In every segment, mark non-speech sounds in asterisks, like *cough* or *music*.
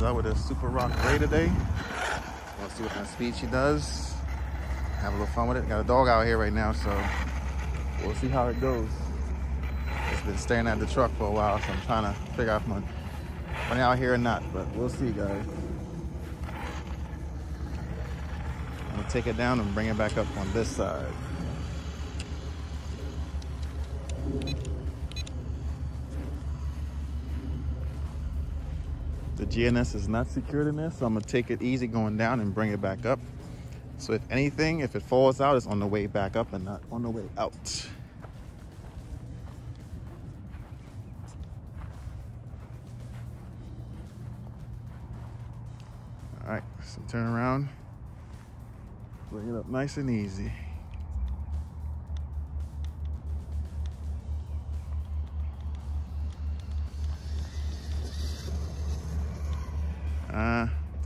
She's out with a Super Rock Rey today. Let's see what kind of speed she does. Have a little fun with it. Got a dog out here right now, so we'll see how it goes. It's been staring at the truck for a while, so I'm trying to figure out if I'm running out here or not, but we'll see, guys. I'm gonna take it down and bring it back up on this side. The GPS is not secured in this, so I'm gonna take it easy going down and bring it back up. So if anything, if it falls out, it's on the way back up and not on the way out. All right, so turn around, bring it up nice and easy.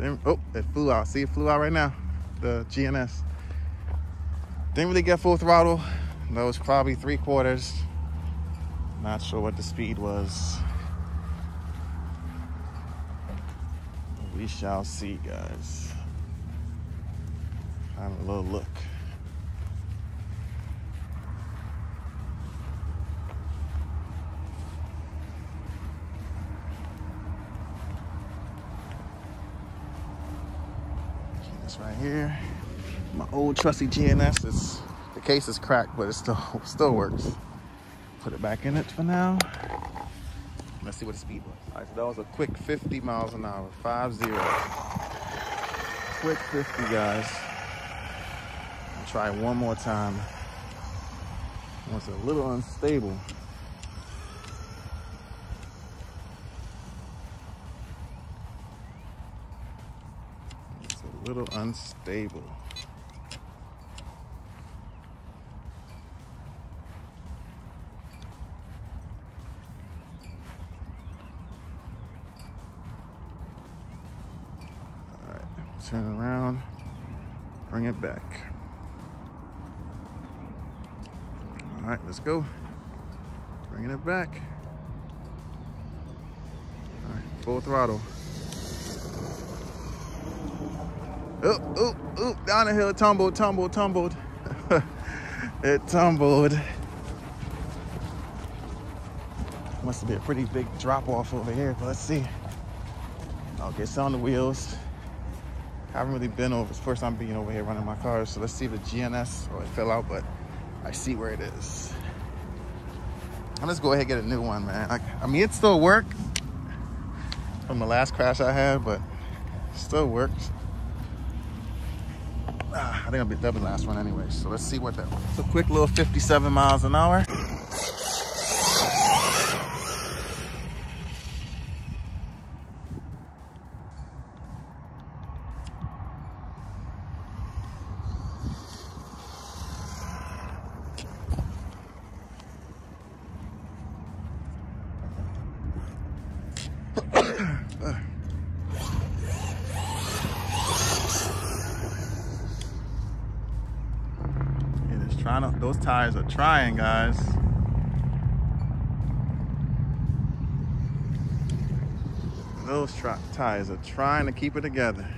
Then, oh, it flew out. See, it flew out right now. The GPS. Didn't really get full throttle. That was probably three quarters. Not sure what the speed was. We shall see, guys. Have a little look. This right here, my old trusty GPS. Is, the case is cracked, but it still *laughs* still works. Put it back in it for now. Let's see what the speed was. All right, so that was a quick 50 miles an hour, five zero. Quick 50, guys. I'll try one more time. It's a little unstable. Little unstable. All right, turn around, bring it back. All right, let's go. Bringing it back. All right, full throttle. Oh, oop, oop, down the hill, tumbled, tumbled, tumbled. *laughs* it tumbled. Must be a pretty big drop off over here, but let's see. I'll get on the wheels. Haven't really been over, it's first time being over here running my car, so let's see the GPS. Oh, it fell out, but I see where it is. And let's go ahead and get a new one, man. I, I mean, it still worked from the last crash I had, but still works. I think I'll be that the last one anyway. So let's see what that was. So quick little 57 miles an hour. It is trying to, those tires are trying, guys. Those tires are trying to keep it together.